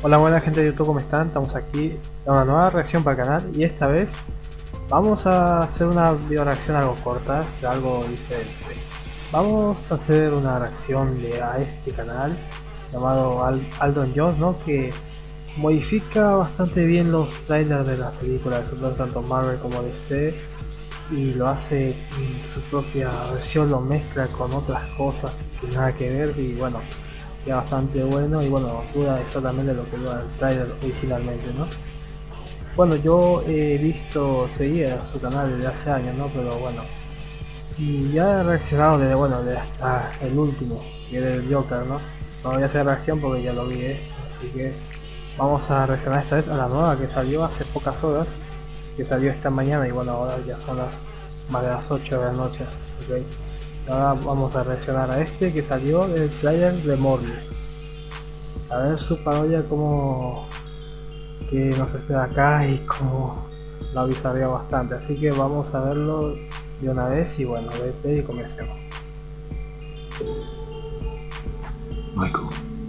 Hola buena gente de YouTube, ¿cómo están? Estamos aquí en una nueva reacción para el canal y esta vez vamos a hacer una video reacción algo corta, algo diferente. Vamos a hacer una reacción de, a este canal llamado Aldon Jones, ¿no? Que modifica bastante bien los trailers de las películas, tanto Marvel como DC y lo hace en su propia versión, lo mezcla con otras cosas que nada que ver y bueno, bastante bueno y bueno, dura exactamente lo que dura el trailer originalmente, ¿no? Bueno, yo he visto, seguía su canal desde hace años, ¿no? Pero bueno, y ya he reaccionado desde, bueno, hasta el último, que era el Joker, ¿no? No voy a hacer reacción porque ya lo vi, ¿eh? así que vamos a reaccionar esta vez a la nueva que salió hace pocas horas, que salió esta mañana y bueno, ahora ya son las más de las 8 de la noche, ¿ok? Ahora vamos a reaccionar a este que salió del trailer de Morbius. A ver su parodia como que nos espera acá y como lo avisaría bastante. Así que vamos a verlo de una vez y bueno, vete y comencemos. Michael.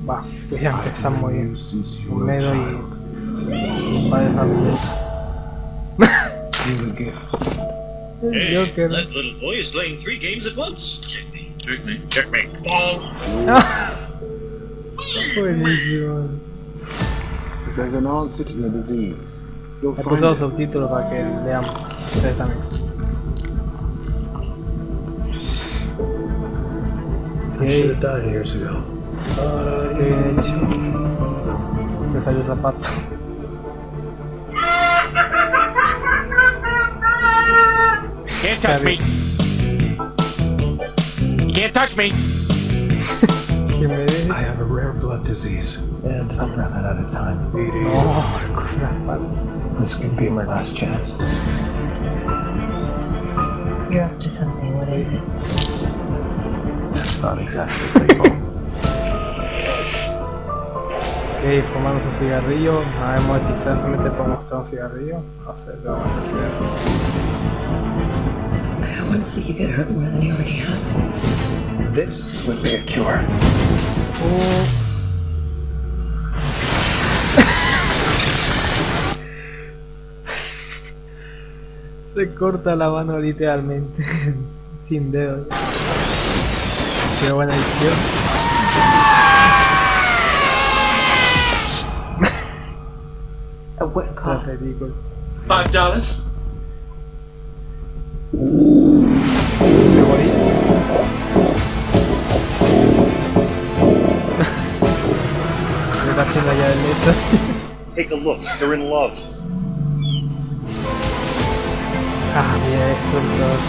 Va, pues ya empezamos muy bien. Medo y padre familia. Hey, okay. that little boy is playing three games at once. Check me, check me, check me. There's an answer to your disease. You'll find puso subtítulos para que leamos ustedes también. Okay. should have died years ago. Uh, yeah. Me falló zapato. Can't touch me. You can't touch me. Que me dé. I have a rare blood disease, and I'm running out of time. Oh, el cosa de la. This could be my last chance. You're up to something. What is it? That's not exactly legal. Ok, fumando su cigarrillo. A ver, monetizar solamente por mostrar un cigarrillo. No sé, lo vamos a hacer. I don't want to see you get hurt more than you already have. this would be a cure. Se corta la mano literalmente. Sin dedos. Qué buena edición. At what La cost? película. Five dollars. yeah, Take a look, they're in love. Ah, yes, of course.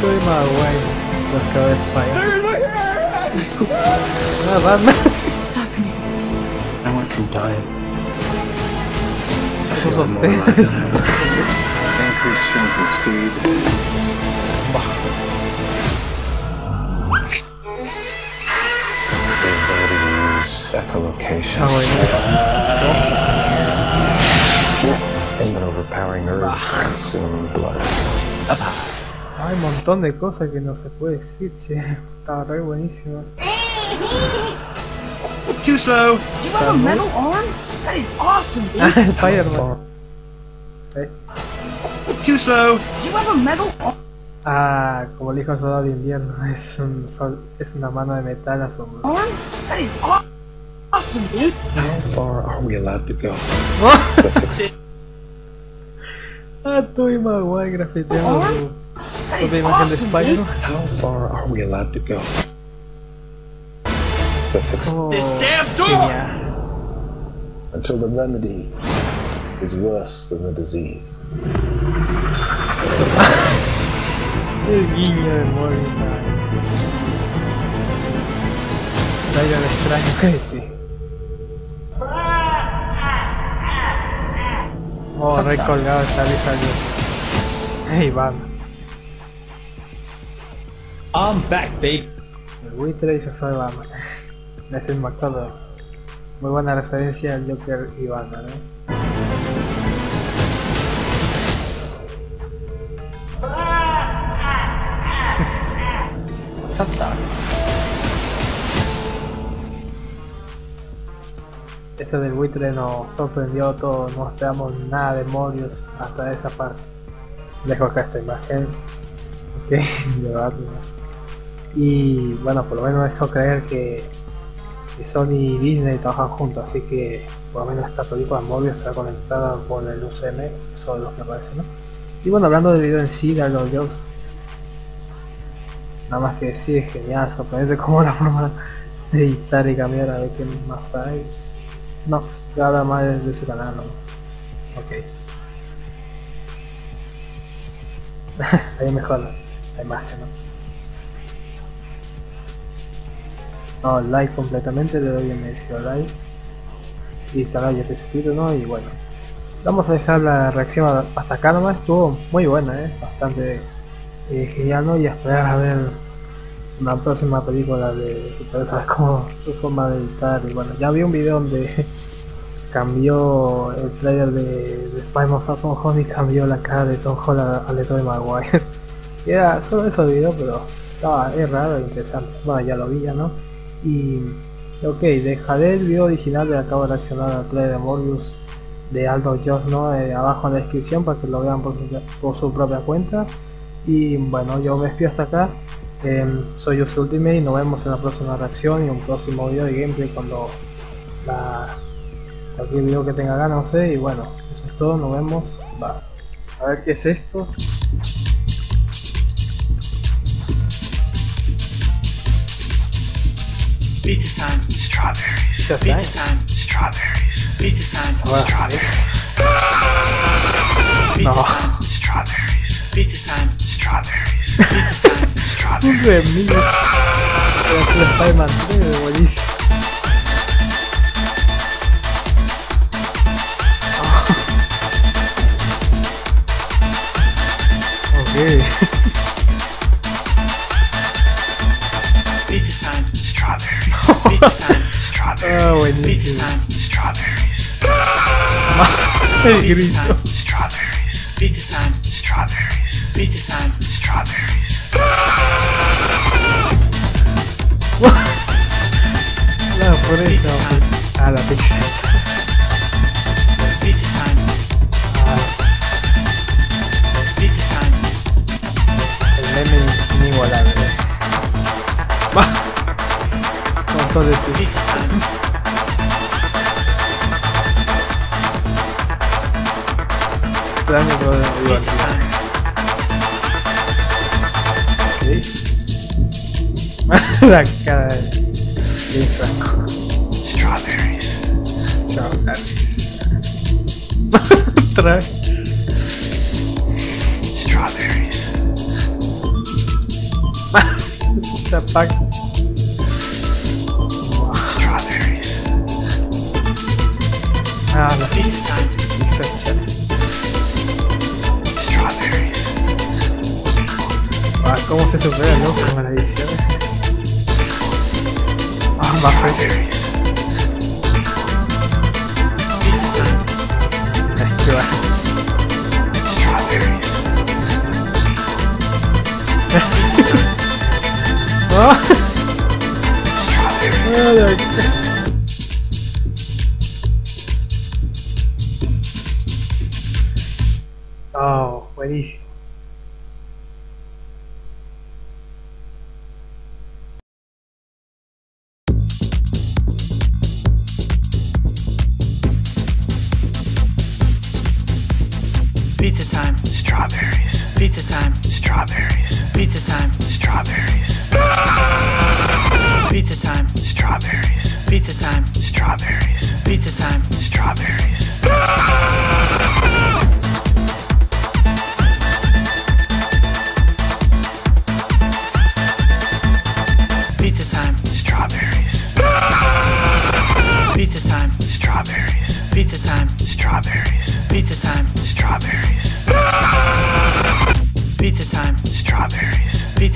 Going my way. Look how it's fire. They're in my hair! oh, man. What's happening? I want to die. This is something. Increase strength and speed. Echolocation. Ah, bueno. And an overpowering urge to consume blood. Hay un montón de cosas que no se puede decir, che. Estaba re buenísimo. Too slow. You have a metal arm? That is awesome, dude. Ah, el Spider-Man. ¿Eh? Too slow. You have a metal arm? Ah, como el hijo del soldado de invierno. Es, un sol- es una mano de metal asombrosa. That is aw- awesome, dude. How far are we allowed to go? ah, tô Imawai grafiteando. Tô bem marcando esse pai, How far are we allowed to go? This damn door! Until the remedy is worse than the disease. Guinha, morre, cara. Tá olhando estranho, conheci. Oh, recolgado está Lisa salió. Hey, van. I'm back, babe. El buitre disfrazado de Batman. Es el McCullough. Muy buena referencia al Joker y Batman, ¿eh? Ese del buitre nos sorprendió todo, no esperamos nada de Morius hasta esa parte. Dejo acá esta imagen. Ok, de verdad. Y bueno, por lo menos eso creer que, que Sony y Disney trabajan juntos, así que por lo menos esta película Morbius está conectada con el UCM, eso es lo que parece, ¿no? Y bueno, hablando del video en sí, los Jobs, nada más que decir, es genial, sorprendente como la forma de editar y cambiar a ver qué más hay. No, habla más de, de su canal, ¿no? Ok. Ahí mejor la, imagen, ¿no? No, like completamente, le doy en el like. Y estará ya te suscrito, ¿no? Y bueno. Vamos a dejar la reacción hasta acá nomás, estuvo muy buena, ¿eh? Bastante eh, genial, ¿no? Y esperar a ver una próxima película de superhéroes como su forma de editar y bueno ya vi un video donde cambió el trailer de, de Spider-Man Far Home y cambió la cara de Tom Holland al de Tobey Maguire. Y era solo eso el video pero estaba es raro e interesante. Bueno ya lo vi ya no. Y ok dejaré el video original de acabo de reaccionar al trailer de Morbius de Aldo Joss no eh, abajo en la descripción para que lo vean por su, por su propia cuenta. Y bueno yo me despido hasta acá eh, soy yo Ultimate y nos vemos en la próxima reacción y un próximo video de gameplay cuando la, cualquier video que tenga ganas, no sé, y bueno, eso es todo, nos vemos, va. A ver qué es esto. Pizza time. Strawberries. Pizza Pizza time? Strawberries. Pizza time. Strawberries. Pizza No. time. Strawberries. Pizza time. Strawberries. Pizza time. Un Strawberries. Strawberry. Selesai Okay. Pizza time. Strawberries. Pizza time. Strawberries. Strawberries. Strawberries. por eso. A la pizza. El meme inigualable. De. Extraño, pero divertido. la cara de, de Vez. Strawberries. Esta pack. Strawberries. Ah, la Pizza time. Strawberries. Ah, cómo se supera ¿no? con la edición. Ah. Strawberries. Strawberries. oh. Strawberries. Oh, what is Pizza time. Strawberries. Pizza time. Strawberries. Pizza time. Strawberries. Pizza time. Strawberries. Pizza time. Strawberries. Pizza time. Strawberries.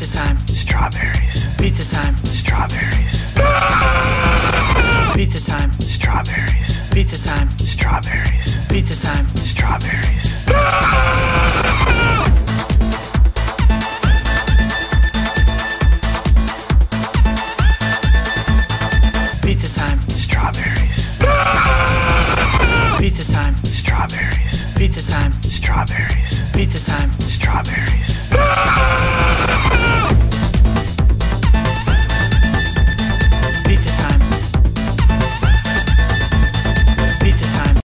Pizza time. Strawberries. Pizza time. Strawberries. Pizza time. Strawberries. Pizza time. Strawberries. Pizza time.